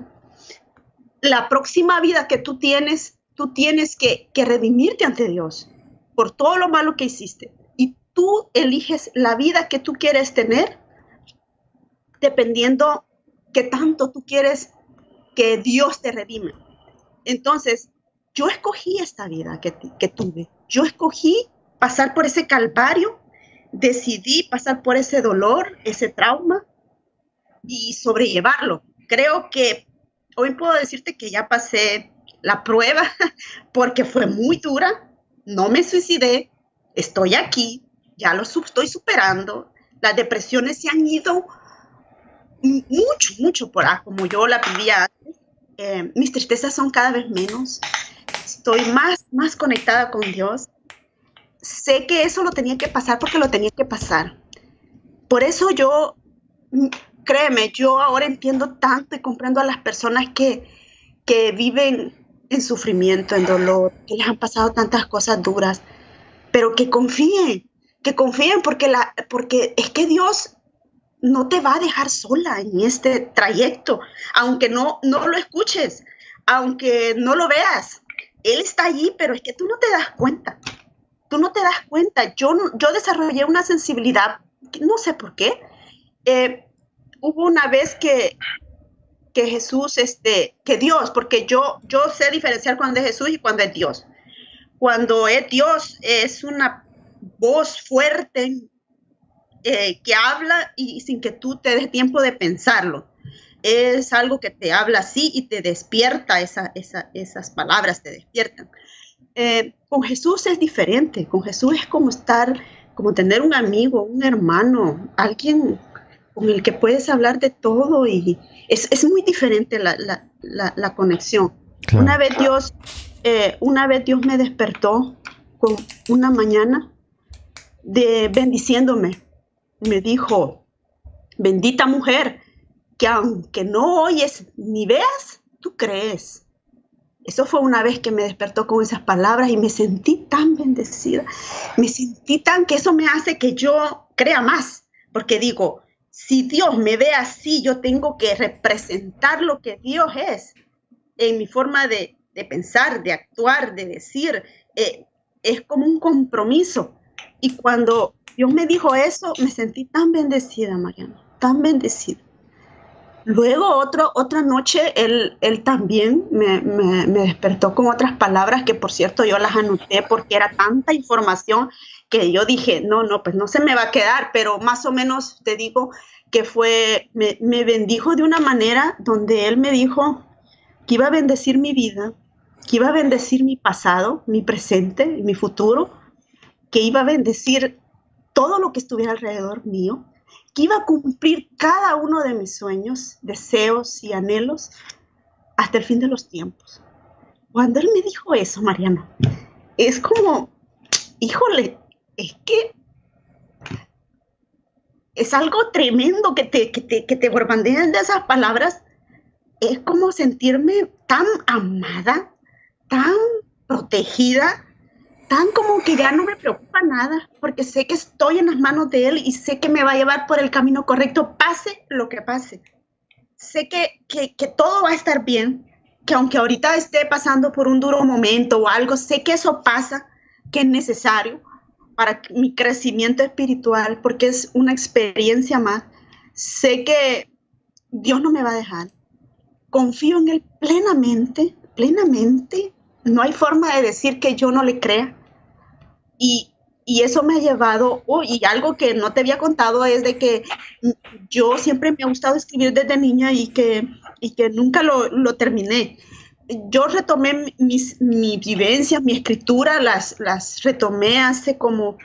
Speaker 2: la próxima vida que tú tienes, tú tienes que, que redimirte ante Dios por todo lo malo que hiciste. Y tú eliges la vida que tú quieres tener dependiendo qué tanto tú quieres que Dios te redime. Entonces, yo escogí esta vida que, que tuve. Yo escogí pasar por ese calvario, decidí pasar por ese dolor, ese trauma y sobrellevarlo. Creo que hoy puedo decirte que ya pasé la prueba (laughs) porque fue muy dura, no me suicidé, estoy aquí, ya lo estoy superando, las depresiones se han ido mucho, mucho por ahí, como yo la vivía antes. Eh, mis tristezas son cada vez menos, estoy más, más conectada con Dios. Sé que eso lo tenía que pasar porque lo tenía que pasar. Por eso yo, créeme, yo ahora entiendo tanto y comprendo a las personas que, que viven en sufrimiento, en dolor, que les han pasado tantas cosas duras, pero que confíen, que confíen porque, la, porque es que Dios no te va a dejar sola en este trayecto, aunque no, no lo escuches, aunque no lo veas, Él está allí, pero es que tú no te das cuenta. Tú no te das cuenta. Yo, yo desarrollé una sensibilidad, no sé por qué. Eh, hubo una vez que, que Jesús, este, que Dios, porque yo, yo sé diferenciar cuando es Jesús y cuando es Dios. Cuando es Dios, es una voz fuerte eh, que habla y sin que tú te des tiempo de pensarlo es algo que te habla así y te despierta, esas palabras te despiertan. Eh, con Jesús es diferente, con Jesús es como estar, como tener un amigo, un hermano, alguien con el que puedes hablar de todo y es, muy diferente la, conexión. Una vez Dios, eh, una vez Dios me despertó con una mañana de bendiciéndome. Me dijo, bendita mujer, que aunque no oyes ni veas, tú crees. Eso fue una vez que me despertó con esas palabras y me sentí tan bendecida. Me sentí tan que eso me hace que yo crea más, porque digo, si Dios me ve así, yo tengo que representar lo que Dios es en mi forma de, pensar, de actuar, de decir. Eh, es como un compromiso. Y cuando Dios me dijo eso, me sentí tan bendecida, Mariano, tan bendecida. Luego otro, otra noche él, él también me, despertó con otras palabras que por cierto yo las anoté porque era tanta información que yo dije, no, no, pues no se me va a quedar, pero más o menos te digo que fue, me, me bendijo de una manera donde él me dijo que iba a bendecir mi vida, que iba a bendecir mi pasado, mi presente mi futuro, que iba a bendecir todo lo que estuviera alrededor mío que iba a cumplir cada uno de mis sueños, deseos y anhelos hasta el fin de los tiempos. Cuando él me dijo eso, Mariano, es como, híjole, es que es algo tremendo que te, que te, que te de esas palabras. Es como sentirme tan amada, tan protegida, tan como que ya no me preocupa nada, porque sé que estoy en las manos de Él y sé que me va a llevar por el camino correcto, pase lo que pase. Sé que, que, que todo va a estar bien, que aunque ahorita esté pasando por un duro momento o algo, sé que eso pasa, que es necesario para mi crecimiento espiritual, porque es una experiencia más. Sé que Dios no me va a dejar. Confío en Él plenamente, plenamente. No hay forma de decir que yo no le crea. Y, eso me ha llevado, y algo que no te había contado es de que yo siempre me ha gustado escribir desde niña y que, y que nunca lo, terminé. Yo retomé mis, mi vivencia, mi escritura, las, retomé hace como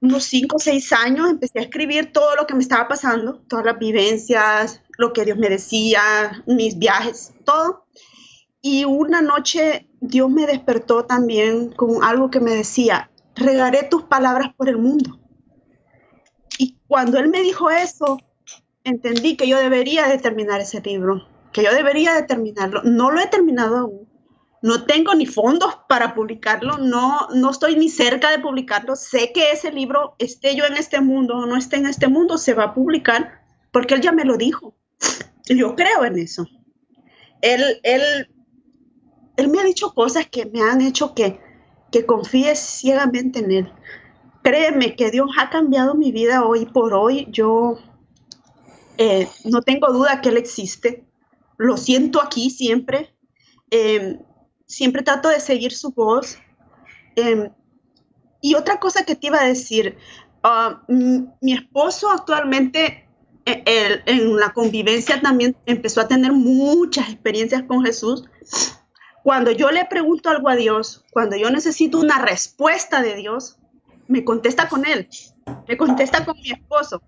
Speaker 2: unos cinco o seis años, empecé a escribir todo lo que me estaba pasando, todas las vivencias, lo que Dios me decía, mis viajes, todo. Y una noche Dios me despertó también con algo que me decía, regaré tus palabras por el mundo. Y cuando Él me dijo eso, entendí que yo debería de terminar ese libro, que yo debería de terminarlo. No lo he terminado aún. No tengo ni fondos para publicarlo, no, no estoy ni cerca de publicarlo. Sé que ese libro, esté yo en este mundo o no esté en este mundo, se va a publicar porque Él ya me lo dijo. Yo creo en eso. Él, él él me ha dicho cosas que me han hecho que, que confíe ciegamente en Él. Créeme que Dios ha cambiado mi vida hoy por hoy. Yo eh, no tengo duda que Él existe. Lo siento aquí siempre. Em, siempre trato de seguir su voz. Em, y otra cosa que te iba a decir, ah, mi esposo actualmente eh, en la convivencia también empezó a tener muchas experiencias con Jesús cuando yo le pregunto algo a Dios, cuando yo necesito una respuesta de Dios, me contesta con Él, me contesta con mi esposo.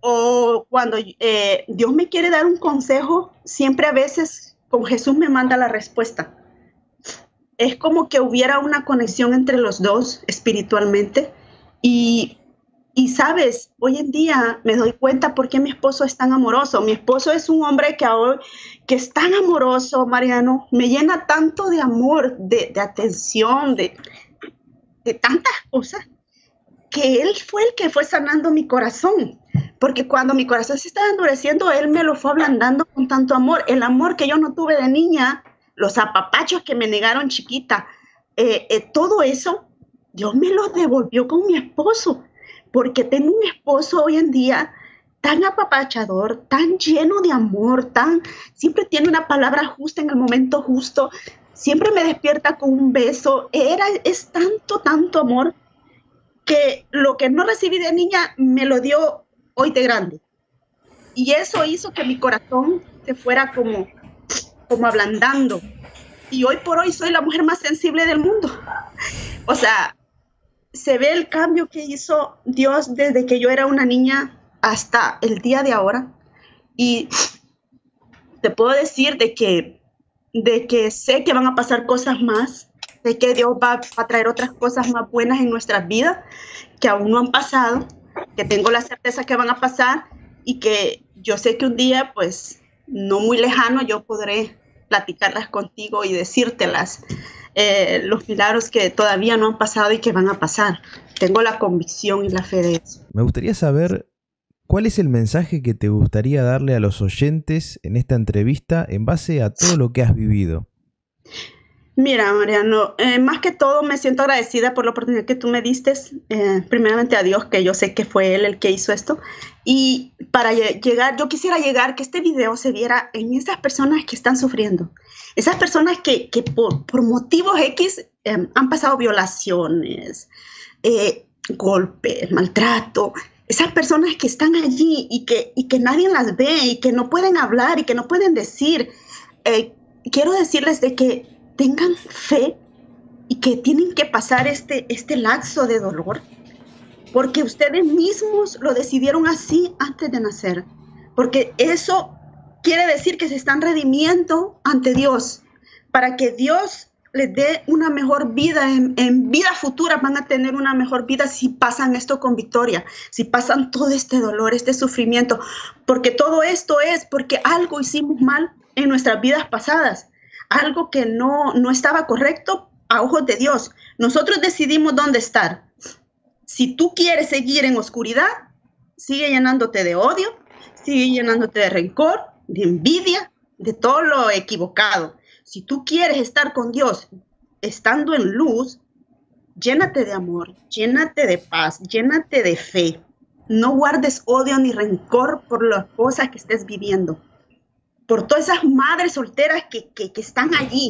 Speaker 2: O cuando eh, Dios me quiere dar un consejo, siempre a veces con Jesús me manda la respuesta. Es como que hubiera una conexión entre los dos espiritualmente. Y, sabes, hoy en día me doy cuenta por qué mi esposo es tan amoroso. Mi esposo es un hombre que ahora que es tan amoroso, Mariano, me llena tanto de amor, de, atención, de, de tantas cosas, que él fue el que fue sanando mi corazón. Porque cuando mi corazón se estaba endureciendo, él me lo fue ablandando con tanto amor. El amor que yo no tuve de niña, los apapachos que me negaron chiquita, eh, eh, todo eso, Dios me lo devolvió con mi esposo, porque tengo un esposo hoy en día tan apapachador, tan lleno de amor, tan siempre tiene una palabra justa en el momento justo, siempre me despierta con un beso. Era es tanto tanto amor que lo que no recibí de niña me lo dio hoy de grande. Y eso hizo que mi corazón se fuera como como ablandando. Y hoy por hoy soy la mujer más sensible del mundo. O sea, se ve el cambio que hizo Dios desde que yo era una niña hasta el día de ahora. Y te puedo decir de que, de que sé que van a pasar cosas más, de que Dios va a traer otras cosas más buenas en nuestras vidas que aún no han pasado, que tengo la certeza que van a pasar y que yo sé que un día, pues no muy lejano, yo podré platicarlas contigo y decírtelas, eh, los milagros que todavía no han pasado y que van a pasar. Tengo la convicción y la fe de eso.
Speaker 1: Me gustaría saber ¿Cuál es el mensaje que te gustaría darle a los oyentes en esta entrevista en base a todo lo que has vivido?
Speaker 2: Mira, Mariano, eh, más que todo me siento agradecida por la oportunidad que tú me diste, eh, primeramente a Dios, que yo sé que fue Él el que hizo esto, y para llegar, yo quisiera llegar que este video se viera en esas personas que están sufriendo, esas personas que, que por, por, motivos X eh, han pasado violaciones, golpes, maltrato, esas personas que están allí y que, y que nadie las ve y que no pueden hablar y que no pueden decir, eh, quiero decirles de que tengan fe y que tienen que pasar este, este laxo de dolor, porque ustedes mismos lo decidieron así antes de nacer, porque eso quiere decir que se están redimiendo ante Dios, para que Dios les dé una mejor vida, en, vida futura van a tener una mejor vida si pasan esto con victoria, si pasan todo este dolor, este sufrimiento, porque todo esto es porque algo hicimos mal en nuestras vidas pasadas, algo que no, no estaba correcto a ojos de Dios. Nosotros decidimos dónde estar. Si tú quieres seguir en oscuridad, sigue llenándote de odio, sigue llenándote de rencor, de envidia, de todo lo equivocado si tú quieres estar con Dios estando en luz, llénate de amor, llénate de paz, llénate de fe. No guardes odio ni rencor por las cosas que estés viviendo. Por todas esas madres solteras que, están allí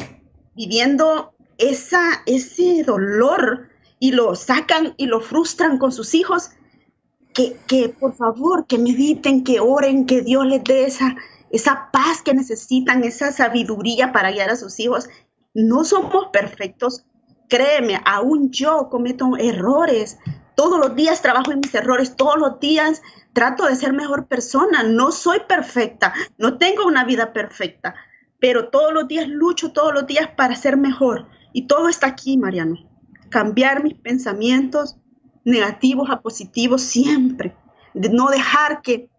Speaker 2: viviendo esa, ese dolor y lo sacan y lo frustran con sus hijos, que, que por favor, que mediten, que oren, que Dios les dé esa, esa paz que necesitan, esa sabiduría para guiar a sus hijos. No somos perfectos. Créeme, aún yo cometo errores. Todos los días trabajo en mis errores, todos los días trato de ser mejor persona. No soy perfecta, no tengo una vida perfecta, pero todos los días lucho, todos los días para ser mejor. Y todo está aquí, Mariano. Cambiar mis pensamientos negativos a positivos siempre. De no dejar que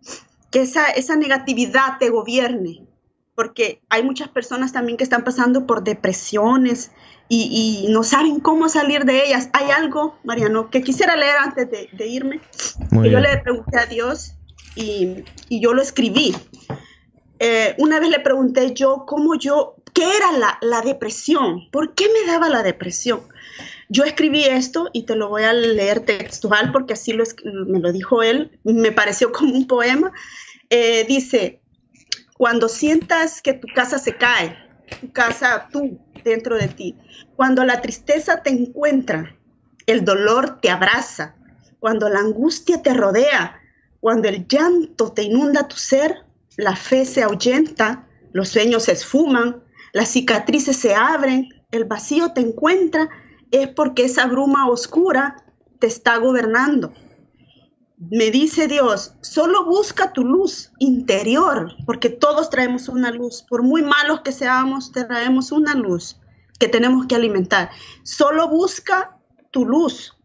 Speaker 2: que esa, esa negatividad te gobierne, porque hay muchas personas también que están pasando por depresiones y, no saben cómo salir de ellas. Hay algo, Mariano, que quisiera leer antes de, irme, que yo le pregunté a Dios y, yo lo escribí. Eh, una vez le pregunté yo cómo yo, ¿qué era la, la, depresión? ¿Por qué me daba la depresión? Yo escribí esto y te lo voy a leer textual porque así lo, me lo dijo él, me pareció como un poema. Eh, dice, cuando sientas que tu casa se cae, tu casa, tú dentro de ti, cuando la tristeza te encuentra, el dolor te abraza, cuando la angustia te rodea, cuando el llanto te inunda tu ser, la fe se ahuyenta, los sueños se esfuman, las cicatrices se abren, el vacío te encuentra, es porque esa bruma oscura te está gobernando me dice Dios, solo busca tu luz interior, porque todos traemos una luz, por muy malos que seamos, traemos una luz que tenemos que alimentar. Solo busca tu luz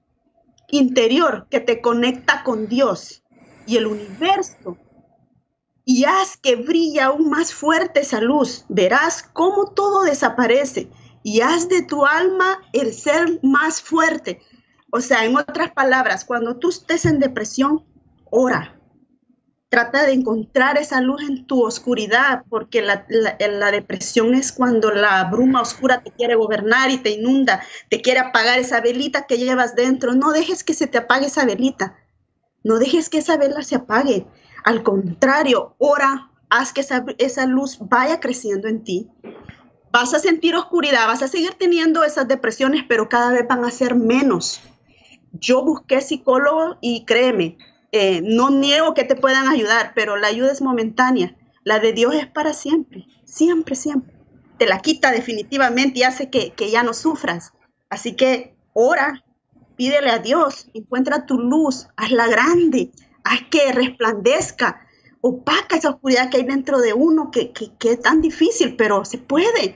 Speaker 2: interior que te conecta con Dios y el universo y haz que brille aún más fuerte esa luz. Verás cómo todo desaparece y haz de tu alma el ser más fuerte. O sea, en otras palabras, cuando tú estés en depresión, ora. trata de encontrar esa luz en tu oscuridad, porque la, depresión es cuando la bruma oscura te quiere gobernar y te inunda, te quiere apagar esa velita que llevas dentro. No dejes que se te apague esa velita, no dejes que esa vela se apague. Al contrario, ora, haz que esa, esa luz vaya creciendo en ti. Vas a sentir oscuridad, vas a seguir teniendo esas depresiones, pero cada vez van a ser menos. Yo busqué psicólogo y créeme, eh, no niego que te puedan ayudar, pero la ayuda es momentánea. La de Dios es para siempre, siempre, siempre. Te la quita definitivamente y hace que, ya no sufras. Así que ora, pídele a Dios, encuentra tu luz, hazla grande, haz que resplandezca, opaca esa oscuridad que hay dentro de uno, que, que, que es tan difícil, pero se puede.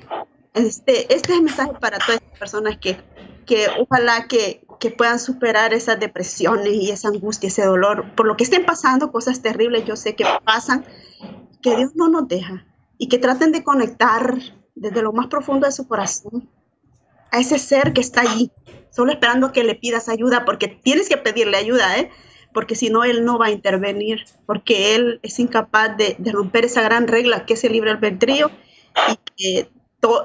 Speaker 2: Este, este es el mensaje para todas las personas que, que ojalá que, que puedan superar esas depresiones y esa angustia, ese dolor, por lo que estén pasando, cosas terribles, yo sé que pasan, que Dios no nos deja y que traten de conectar desde lo más profundo de su corazón a ese ser que está allí, solo esperando que le pidas ayuda, porque tienes que pedirle ayuda, ¿eh? porque si no, Él no va a intervenir, porque Él es incapaz de, de romper esa gran regla que es el libre albedrío y que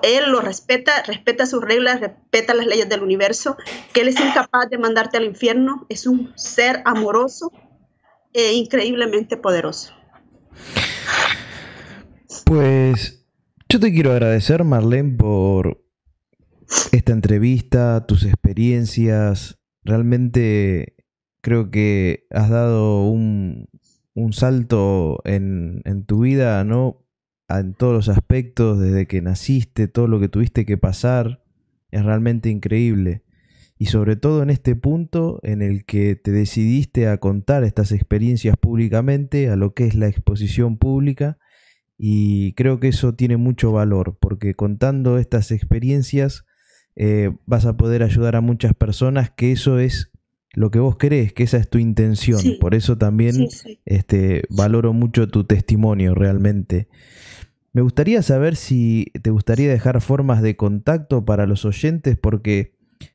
Speaker 2: él lo respeta, respeta sus reglas, respeta las leyes del universo, que él es incapaz de mandarte al infierno, es un ser amoroso e increíblemente poderoso.
Speaker 1: Pues yo te quiero agradecer, Marlene, por esta entrevista, tus experiencias. Realmente creo que has dado un, salto en, en tu vida, ¿no? En todos los aspectos, desde que naciste, todo lo que tuviste que pasar, es realmente increíble. Y sobre todo en este punto en el que te decidiste a contar estas experiencias públicamente, a lo que es la exposición pública, y creo que eso tiene mucho valor, porque contando estas experiencias eh, vas a poder ayudar a muchas personas, que eso es lo que vos querés, que esa es tu intención. Por eso también Este, valoro mucho tu testimonio realmente. Me gustaría saber si te gustaría dejar formas de contacto para los oyentes, porque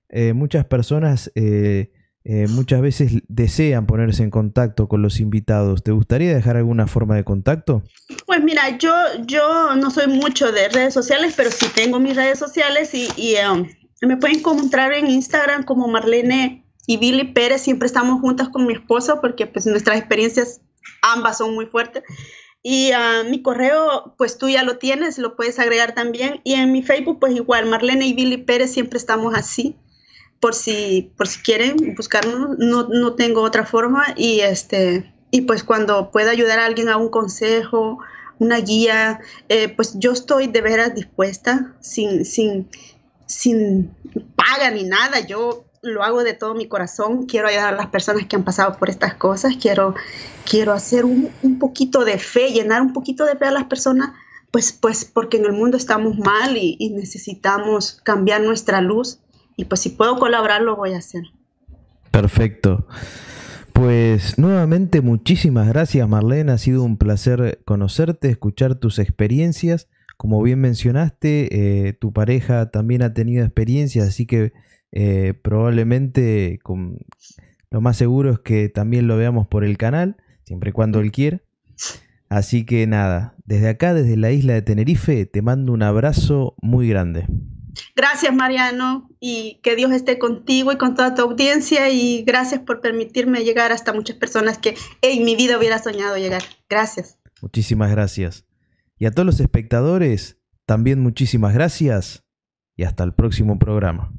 Speaker 1: eh, muchas personas eh, eh, muchas veces desean ponerse en contacto con los invitados. ¿Te gustaría dejar alguna forma de contacto?
Speaker 2: Pues mira, yo, yo no soy mucho de redes sociales, pero sí tengo mis redes sociales y, um, me pueden encontrar en Instagram como Marlene y Billy Pérez. Siempre estamos juntas con mi esposo porque pues nuestras experiencias ambas son muy fuertes. Y uh, mi correo, pues tú ya lo tienes, lo puedes agregar también. Y en mi Facebook, pues igual, Marlene y Billy Pérez siempre estamos así. Por si, por si quieren buscarnos, no, no tengo otra forma. Y, este, y pues cuando pueda ayudar a alguien a un consejo, una guía, eh, pues yo estoy de veras dispuesta, sin, sin, sin paga ni nada. Yo lo hago de todo mi corazón, quiero ayudar a las personas que han pasado por estas cosas, quiero, quiero hacer un, un poquito de fe, llenar un poquito de fe a las personas, pues, pues porque en el mundo estamos mal y, necesitamos cambiar nuestra luz y pues si puedo colaborar lo voy a hacer.
Speaker 1: Perfecto. Pues nuevamente muchísimas gracias Marlene, ha sido un placer conocerte, escuchar tus experiencias. Como bien mencionaste, eh, tu pareja también ha tenido experiencias, así que eh, probablemente con, lo más seguro es que también lo veamos por el canal, siempre y cuando él quiera. Así que nada, desde acá, desde la isla de Tenerife, te mando un abrazo muy grande.
Speaker 2: Gracias Mariano y que Dios esté contigo y con toda tu audiencia y gracias por permitirme llegar hasta muchas personas que en mi vida hubiera soñado llegar. Gracias.
Speaker 1: Muchísimas gracias. Y a todos los espectadores, también muchísimas gracias y hasta el próximo programa.